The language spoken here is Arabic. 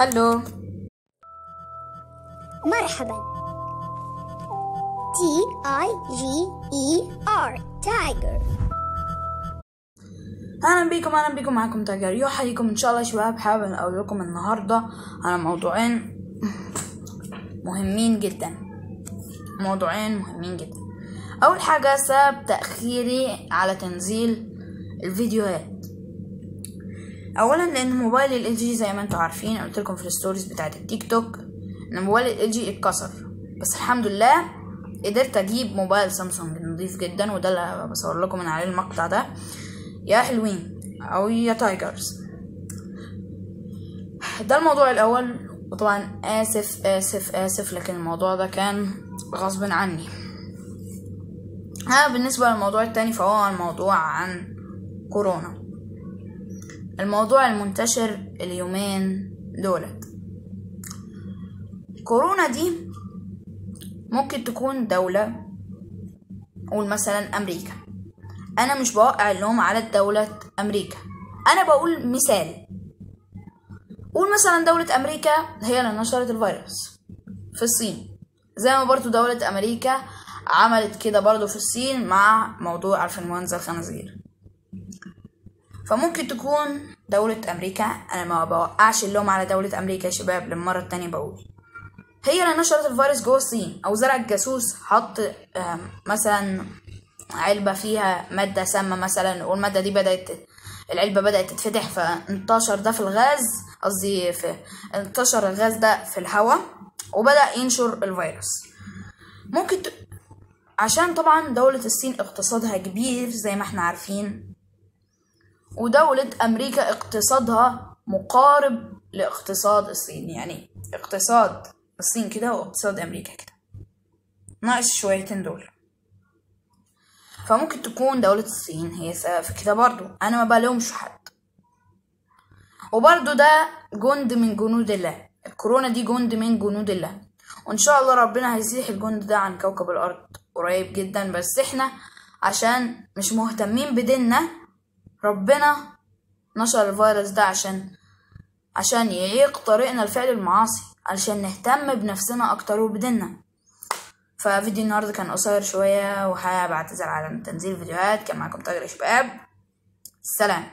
هلو مرحبا. T I G E R Tiger. أهلا بيكم أهلا بيكم معاكم تاجر يحييكم إن شاء الله شباب. حابب أقول لكم النهارده على موضوعين مهمين جدا. موضوعين مهمين جدا. أول حاجة سبب تأخيري على تنزيل الفيديوهات. اولا لأن موبايل ال جي زي ما أنتم عارفين قلت لكم في ال stories بتاعت التيك توك إن موبايل ال جي اتكسر. بس الحمد لله قدرت أجيب موبايل سامسونج نظيف جدا وده اللي بصور لكم من عليه المقطع ده. يا حلوين أو يا tigers ده الموضوع الأول. وطبعا آسف آسف آسف لكن الموضوع ده كان غصب عني. ها بالنسبة للموضوع التاني فهو الموضوع عن كورونا. الموضوع المنتشر اليومين دولت. كورونا دي ممكن تكون دولة قول مثلا أمريكا. أنا مش بوقع اللوم على دولة أمريكا. أنا بقول مثال. قول مثلا دولة أمريكا هي اللي نشرت الفيروس في الصين. زي ما برضو دولة أمريكا عملت كده برضو في الصين مع موضوع انفلونزا الخنازير فممكن تكون دولة أمريكا. أنا ما بوقعش اللوم على دولة أمريكا يا شباب للمرة التانية بقول. هي اللي نشرت الفيروس جوه الصين. أو زرع الجاسوس حط مثلا علبة فيها مادة سامة مثلا والمادة دي بدأت العلبة بدأت تتفتح فانتشر ده في الغاز قصدي في انتشر الغاز ده في الهواء وبدأ ينشر الفيروس. ممكن ت... عشان طبعا دولة الصين اقتصادها كبير زي ما إحنا عارفين ودولة أمريكا اقتصادها مقارب لاقتصاد الصين. يعني اقتصاد الصين كده واقتصاد أمريكا كده. ناقص شويتين دول. فممكن تكون دولة الصين هي سبب في كده برضو. أنا ما بلومش حد. وبرضو ده جند من جنود الله. الكورونا دي جند من جنود الله. وإن شاء الله ربنا هيزيح الجند ده عن كوكب الأرض. قريب جدا. بس إحنا عشان مش مهتمين بديننا ربنا نشر الفيروس ده عشان عشان يعيق طريقنا لفعل المعاصي عشان نهتم بنفسنا أكتر وبديننا. ففيديو النهارده كان قصير شوية وحابب أعتذر على تنزيل الفيديوهات كان معاكم تاجر شباب. سلام.